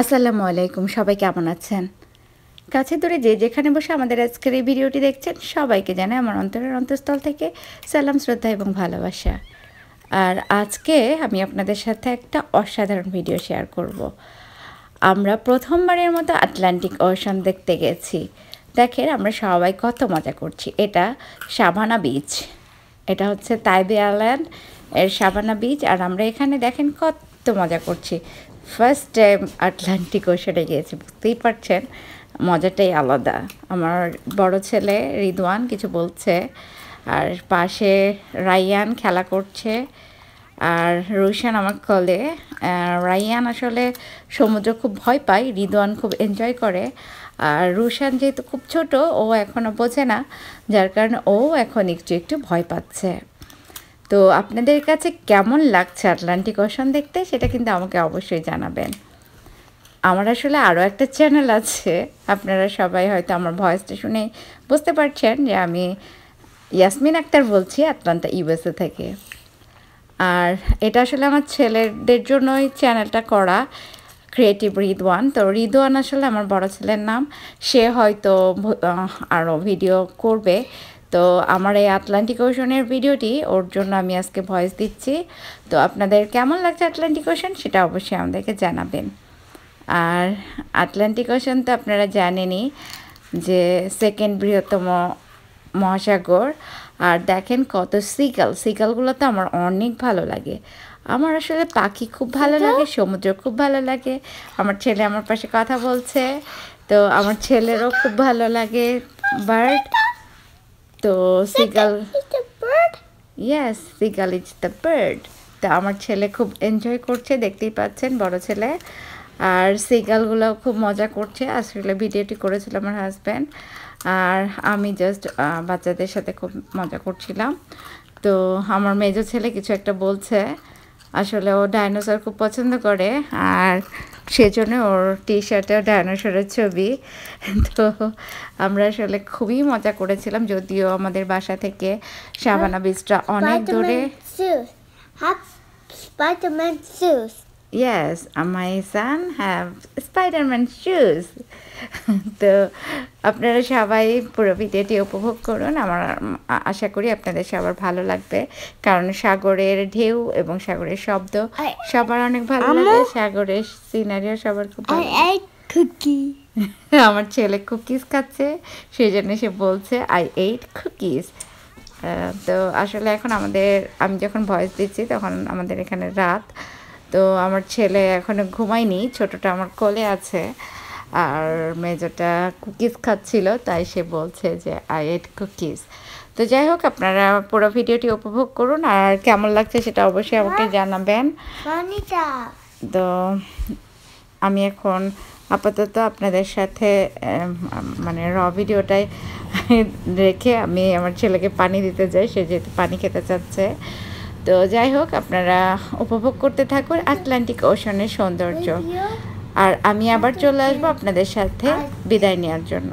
আসসালামু আলাইকুম, সবাই কেমন আছেন? কাছে দূরে যে যেখানে বসে আমাদের আজকের এই ভিডিওটি দেখছেন, সবাইকে জানাই আমার অন্তরের অন্তঃস্থল থেকে সালাম, শ্রদ্ধা এবং ভালোবাসা। আর আজকে আমি আপনাদের সাথে একটা অসাধারণ ভিডিও শেয়ার করব। আমরা প্রথমবারের মতো আটলান্টিক ওশান দেখতে গেছি। দেখেন, আমরা সবাই কত মজা করছি। এটা সাভানা বিচ। এটা হচ্ছে তাইবে আইল্যান্ড এর সাভানা বিচ। আর আমরা এখানে দেখেন কত মজা করছি। ফার্স্ট টাইম আটলান্টিক ওশনে গিয়েছি, বুঝতেই পারছেন? মজাটাই আলাদা। আমার বড় ছেলে রিদওয়ান কিছু বলছে, আর পাশে রাইয়ান খেলা করছে, আর রুশান আমার কলে রাইয়ান আসলে সমুদ্র খুব ভয় পায়, রিদওয়ান খুব এনজয় করে, আর রুশান যেহেতু খুব ছোট, ও এখনও বোঝে না, যার কারণে ও এখন একটু একটু ভয় পাচ্ছে। তো আপনাদের কাছে কেমন লাগছে আটলান্টিক ওশন দেখতে? সেটা কিন্তু আমাকে অবশ্যই জানাবেন। আমার আসলে আরও একটা চ্যানেল আছে। আপনারা সবাই হয়তো আমার ভয়েসটা শুনে বুঝতে পারছেন যে আমি ইয়াসমিন আক্তার বলছি আটলান্টা ইউএসএ থেকে। আর এটা আসলে আমার ছেলেদের জন্যই চ্যানেলটা করা ক্রিয়েটিভ রিদওয়ান তো রিদওয়ান আসলে আমার বড় ছেলের নাম। সে হয়তো আরও ভিডিও করবে। তো আমার এই আটলান্টিক ওশনের ভিডিওটি ওর জন্য আমি আজকে ভয়েস দিচ্ছি। তো আপনাদের কেমন লাগছে আটলান্টিক ওশন সেটা অবশ্যই আমাদেরকে জানাবেন। আর আটলান্টিক ওশন তো আপনারা জানেনই যে সেকেন্ড বৃহত্তম মহাসাগর। আর দেখেন কত সিকাল সিকালগুলো তো আমার অনেক ভালো লাগে। আমার আসলে পাখি খুব ভালো লাগে সমুদ্র খুব ভালো লাগে আমার ছেলে আমার পাশে কথা বলছে তো আমার ছেলেরও খুব ভালো লাগে। বার্ড তো seagull yes seagull is the bird তো আমার ছেলে খুব এনজয় করছে দেখতেই পাচ্ছেন বড় ছেলে। আর সিগালগুলো খুব মজা করছে। আসলে ভিডিওটি করেছিল আমার হাজব্যান্ড আর আমি জাস্ট বাচ্চাদের সাথে খুব মজা করছিলাম। তো আমার মেজো ছেলে কিছু একটা বলছে। আসলে ও ডাইনোসর খুব পছন্দ করে। আর সেজন্য ওর টি শার্টেও ডায়নোসরের ছবি তো আমরা আসলে খুবই মজা করেছিলাম যদিও আমাদের বাসা থেকে সাবানা বিচটা অনেক দূরে half Spiderman shoes. Yes, my son have Spider-Man shoes. তো আপনারা সবাই পুরো ভিডিওটি উপভোগ করুন। আমার আশা করি আপনাদের সবার ভালো লাগবে। কারণ সাগরের ঢেউ এবং সাগরের শব্দ সবার অনেক ভালো লাগে। সাগরের সিনারিও সবার খুব ভালো I ate cookie. আমার ছেলে কুকিজ খাচ্ছে। সেই জন্য সে বলছে আই এইট কুকিজ তো আসলে এখন আমাদের আমি যখন ভয়েস দিচ্ছি তখন আমাদের এখানে রাত। তো আমার ছেলে এখনও ঘুমায়নি ছোটটা আমার কোলে আছে আর মেজোটা কুকিজ খাচ্ছিল তাই সে বলছে যে আই এট কুকিজ তো যাই হোক আপনারা পুরো ভিডিওটি উপভোগ করুন আর কেমন লাগছে সেটা অবশ্যই আমাকে জানাবেন। তো আমি এখন আপাতত আপনাদের সাথে মানে র ভিডিওটাই রেখে আমি আমার ছেলেকে পানি দিতে যাই সে যেহেতু পানি খেতে চাচ্ছে। তো যাই হোক আপনারা উপভোগ করতে থাকুন আটলান্টিক ওশনের সৌন্দর্য। আর আমি আবার চলে আসব আপনাদের সাথে বিদায় নেওয়ার জন্য।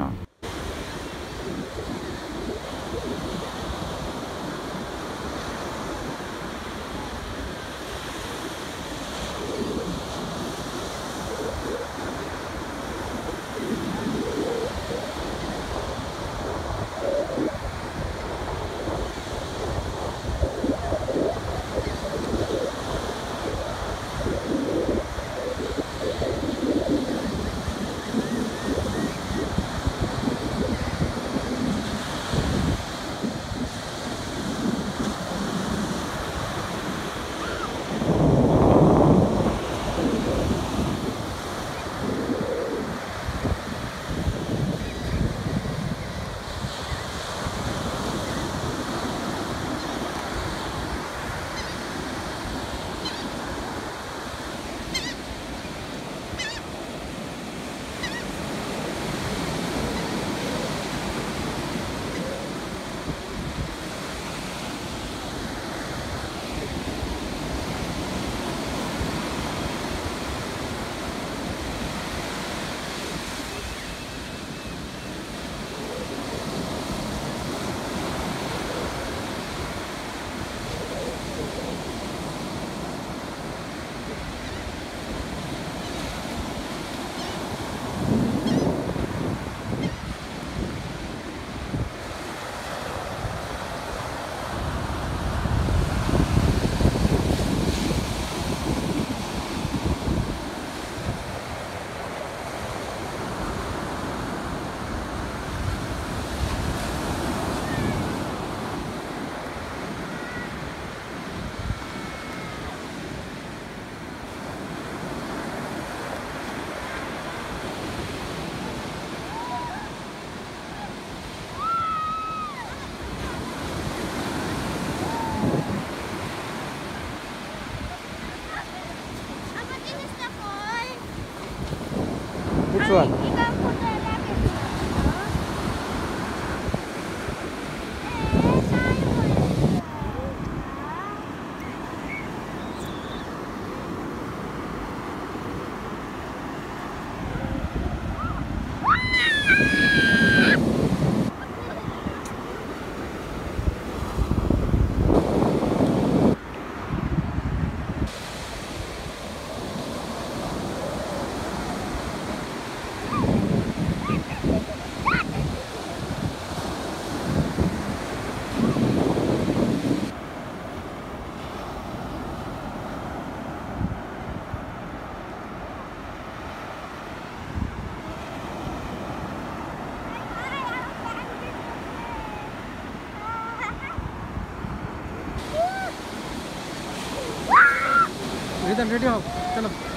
इधर रेडी हो चलो।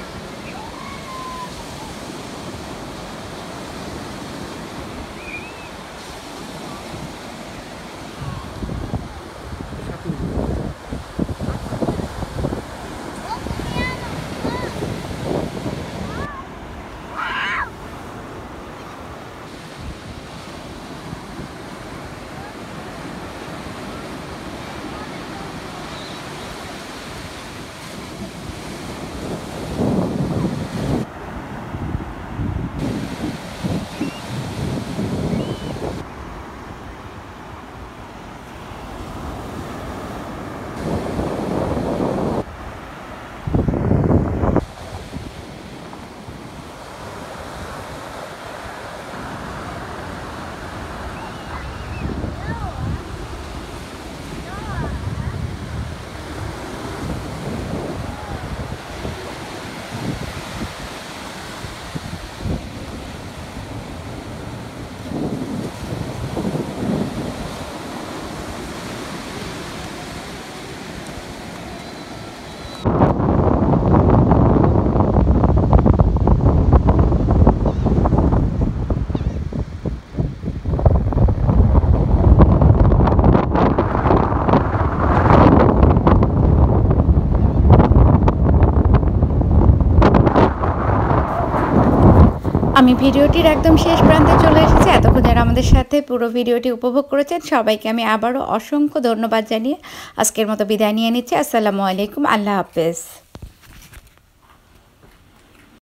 আমি ভিডিওটির একদম শেষ প্রান্তে চলে এসেছি। এতক্ষণ যারা আমাদের সাথে পুরো ভিডিওটি উপভোগ করেছেন, সবাইকে আমি আবারও অসংখ্য ধন্যবাদ জানিয়ে আজকের মতো বিদায় নিয়ে নিচ্ছি। আসসালামু আলাইকুম। আল্লাহ হাফেজ।